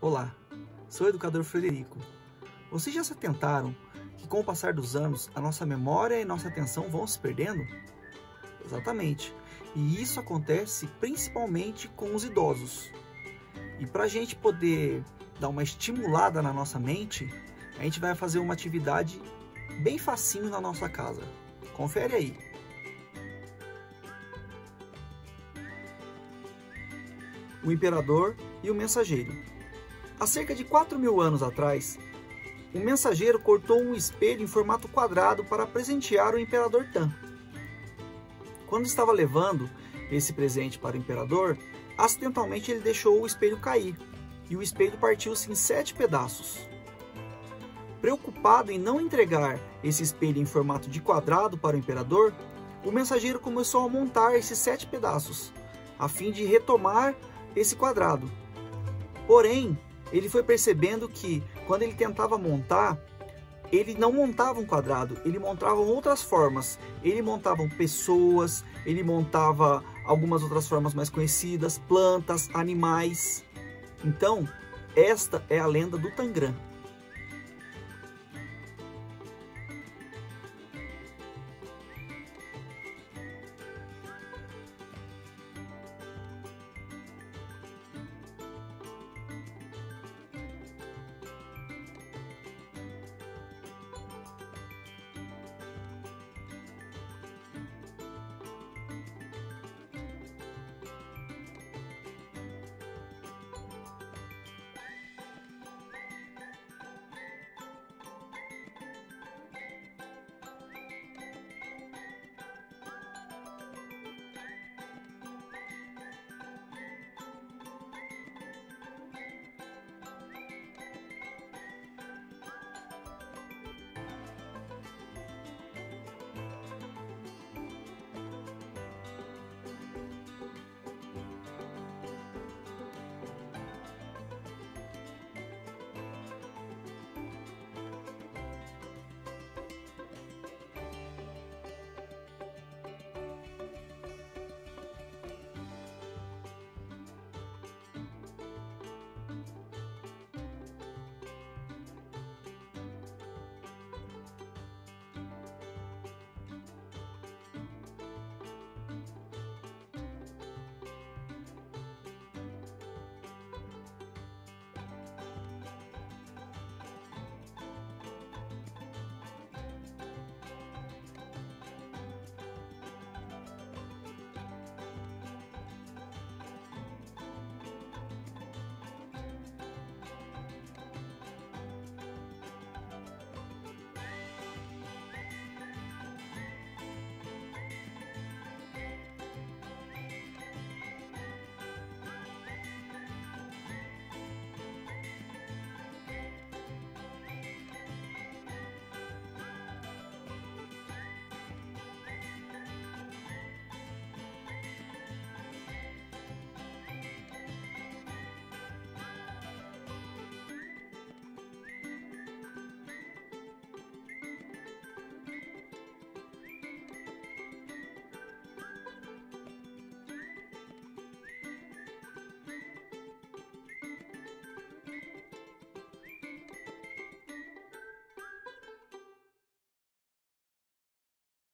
Olá, sou o educador Frederico. Vocês já se atentaram que com o passar dos anos a nossa memória e nossa atenção vão se perdendo? Exatamente. E isso acontece principalmente com os idosos. E para a gente poder dar uma estimulada na nossa mente, a gente vai fazer uma atividade bem facinho na nossa casa. Confere aí. O imperador e o mensageiro. Há cerca de 4 mil anos atrás, um mensageiro cortou um espelho em formato quadrado para presentear o imperador Tan. Quando estava levando esse presente para o imperador, acidentalmente ele deixou o espelho cair e o espelho partiu-se em sete pedaços. Preocupado em não entregar esse espelho em formato de quadrado para o imperador, o mensageiro começou a montar esses sete pedaços, a fim de retomar esse quadrado. Porém, ele foi percebendo que quando ele tentava montar, ele não montava um quadrado, ele montava outras formas. Ele montava pessoas, ele montava algumas outras formas mais conhecidas, plantas, animais. Então, esta é a lenda do Tangram.